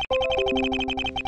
Thank you.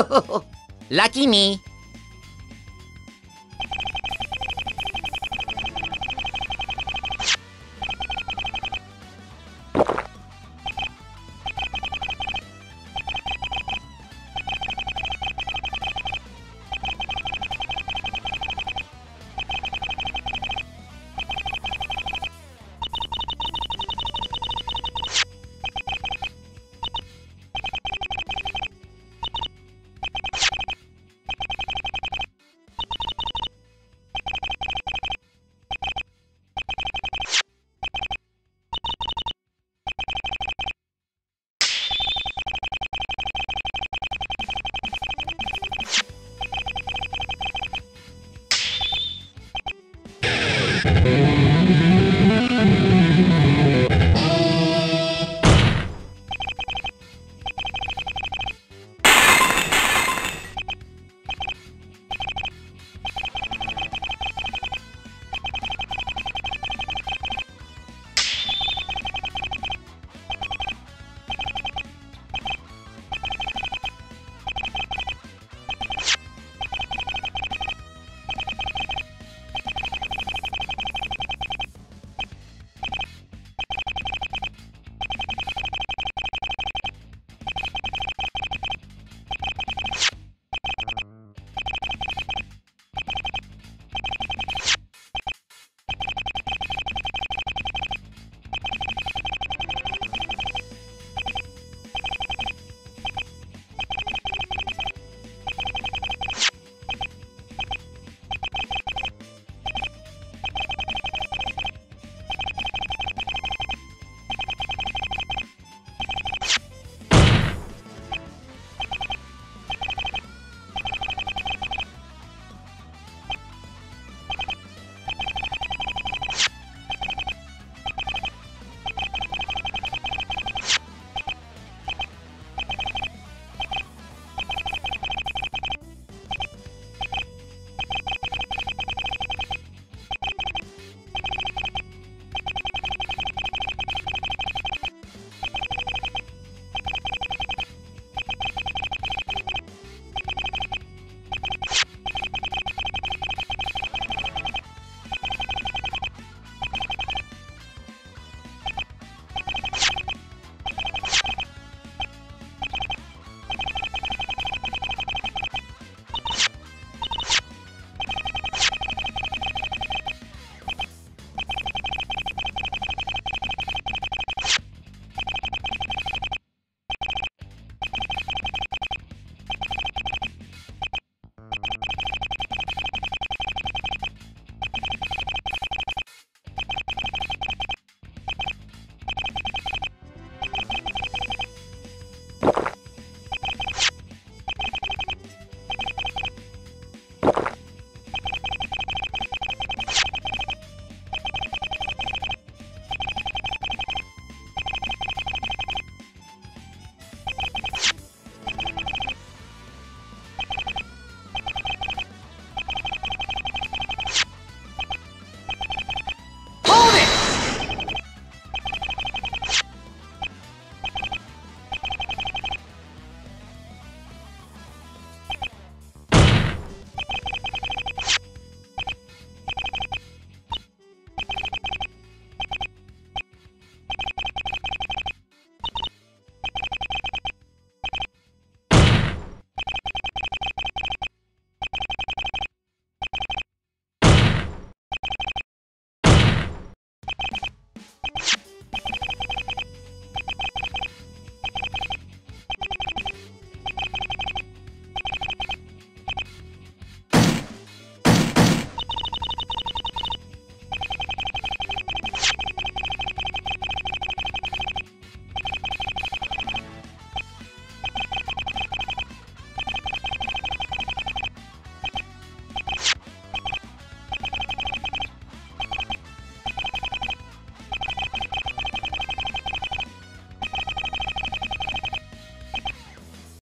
Lucky me.